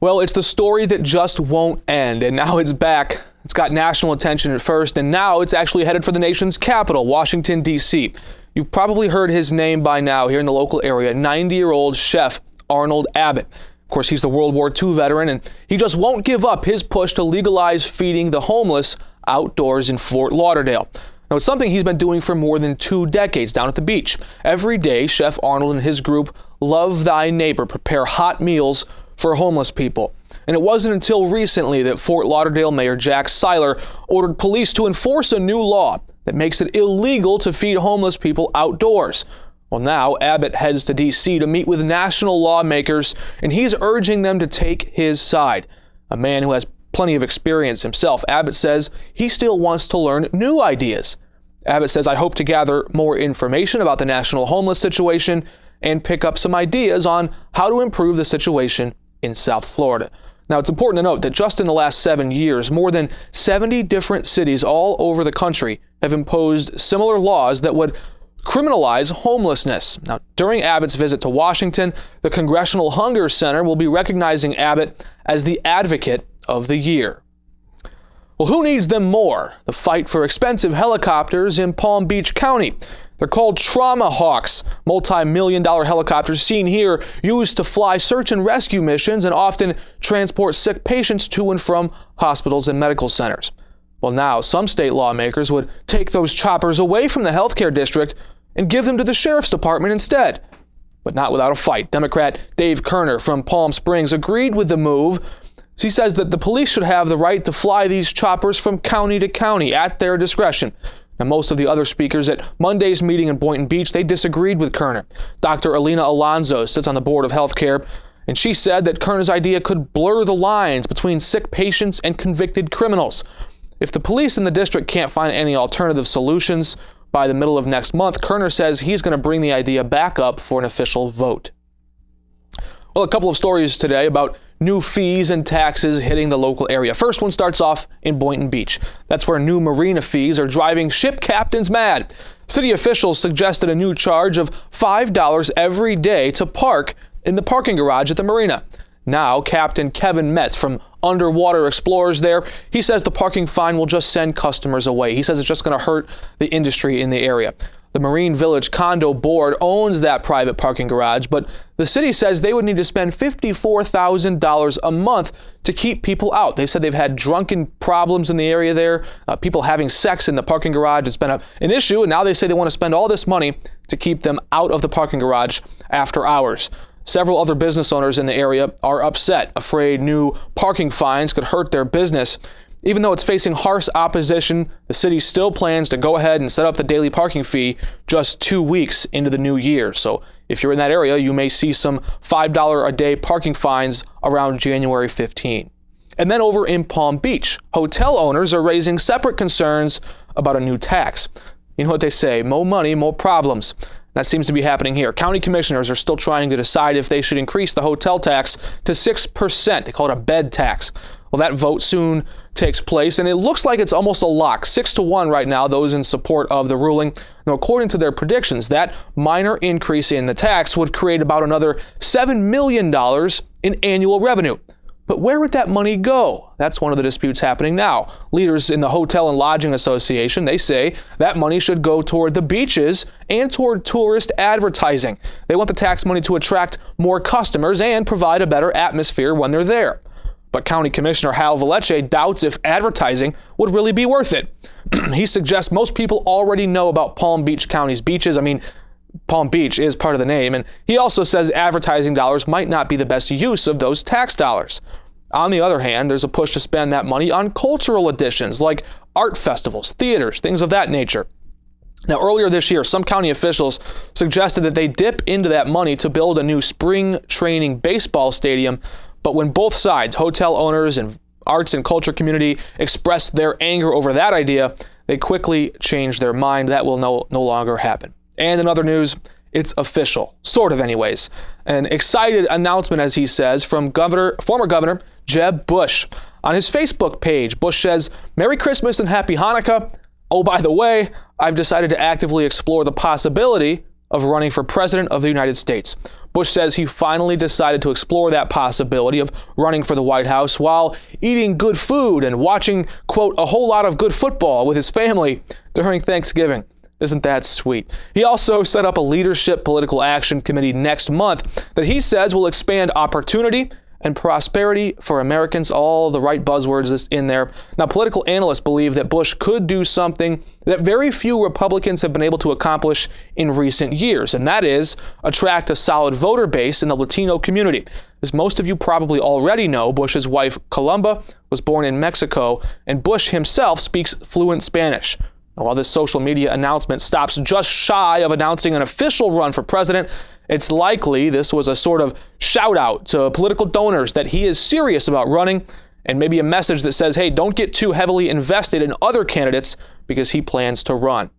Well, it's the story that just won't end, and now it's back. It's got national attention at first, and now it's actually headed for the nation's capital, Washington, D.C. You've probably heard his name by now here in the local area 90 year old chef Arnold Abbott. Of course, he's the World War II veteran, and he just won't give up his push to legalize feeding the homeless outdoors in Fort Lauderdale. Now, it's something he's been doing for more than two decades down at the beach. Every day, Chef Arnold and his group Love Thy Neighbor prepare hot meals for homeless people. And it wasn't until recently that Fort Lauderdale Mayor Jack Seiler ordered police to enforce a new law that makes it illegal to feed homeless people outdoors. Well, now Abbott heads to D.C. to meet with national lawmakers, and he's urging them to take his side. A man who has plenty of experience himself, Abbott says he still wants to learn new ideas. Abbott says, I hope to gather more information about the national homeless situation and pick up some ideas on how to improve the situation in South Florida. Now, it's important to note that just in the last seven years, more than 70 different cities all over the country have imposed similar laws that would criminalize homelessness. Now, during Abbott's visit to Washington, the Congressional Hunger Center will be recognizing Abbott as the Advocate of the Year. Well, who needs them more? The fight for expensive helicopters in Palm Beach County. They're called Trauma Hawks, multi million dollar helicopters seen here, used to fly search and rescue missions and often transport sick patients to and from hospitals and medical centers. Well, now some state lawmakers would take those choppers away from the healthcare district and give them to the sheriff's department instead. But not without a fight. Democrat Dave Kerner from Palm Springs agreed with the move. He says that the police should have the right to fly these choppers from county to county at their discretion. And most of the other speakers at Monday's meeting in Boynton Beach, they disagreed with Kerner. Dr. Alina Alonso sits on the board of healthcare, and she said that Kerner's idea could blur the lines between sick patients and convicted criminals. If the police in the district can't find any alternative solutions by the middle of next month, Kerner says he's going to bring the idea back up for an official vote. Well, a couple of stories today about new fees and taxes hitting the local area. First one starts off in Boynton Beach. That's where new marina fees are driving ship captains mad. City officials suggested a new charge of $5 every day to park in the parking garage at the marina. Now, Captain Kevin Metz from Underwater Explorers there, he says the parking fine will just send customers away. He says it's just going to hurt the industry in the area. The Marine Village Condo Board owns that private parking garage, but the city says they would need to spend $54,000 a month to keep people out. They said they've had drunken problems in the area there, uh, people having sex in the parking garage. It's been a, an issue, and now they say they want to spend all this money to keep them out of the parking garage after hours. Several other business owners in the area are upset, afraid new parking fines could hurt their business. Even though it's facing harsh opposition, the city still plans to go ahead and set up the daily parking fee just two weeks into the new year. So if you're in that area, you may see some $5 a day parking fines around January 15. And then over in Palm Beach, hotel owners are raising separate concerns about a new tax. You know what they say more money, more problems. That seems to be happening here. County commissioners are still trying to decide if they should increase the hotel tax to 6%. They call it a bed tax. Well, that vote soon takes place, and it looks like it's almost a lock, six to one right now, those in support of the ruling. Now, according to their predictions, that minor increase in the tax would create about another $7 million in annual revenue. But where would that money go? That's one of the disputes happening now. Leaders in the Hotel and Lodging Association, they say that money should go toward the beaches and toward tourist advertising. They want the tax money to attract more customers and provide a better atmosphere when they're there. But County Commissioner Hal Valeche doubts if advertising would really be worth it. he suggests most people already know about Palm Beach County's beaches. I mean, Palm Beach is part of the name, and he also says advertising dollars might not be the best use of those tax dollars. On the other hand, there's a push to spend that money on cultural additions like art festivals, theaters, things of that nature. Now, earlier this year, some county officials suggested that they dip into that money to build a new spring training baseball stadium but when both sides, hotel owners and arts and culture community, expressed their anger over that idea, they quickly changed their mind. That will no, no longer happen. And in other news, it's official, sort of, anyways. An excited announcement, as he says, from Governor, former Governor Jeb Bush. On his Facebook page, Bush says, Merry Christmas and Happy Hanukkah. Oh, by the way, I've decided to actively explore the possibility of running for President of the United States. Bush says he finally decided to explore that possibility of running for the White House while eating good food and watching, quote, a whole lot of good football with his family during Thanksgiving. Isn't that sweet? He also set up a leadership political action committee next month that he says will expand opportunity and prosperity for Americans, all the right buzzwords in there. Now, political analysts believe that Bush could do something that very few Republicans have been able to accomplish in recent years, and that is attract a solid voter base in the Latino community. As most of you probably already know, Bush's wife, Columba, was born in Mexico, and Bush himself speaks fluent Spanish. Now, while this social media announcement stops just shy of announcing an official run for president, it's likely this was a sort of shout out to political donors that he is serious about running and maybe a message that says, hey, don't get too heavily invested in other candidates because he plans to run.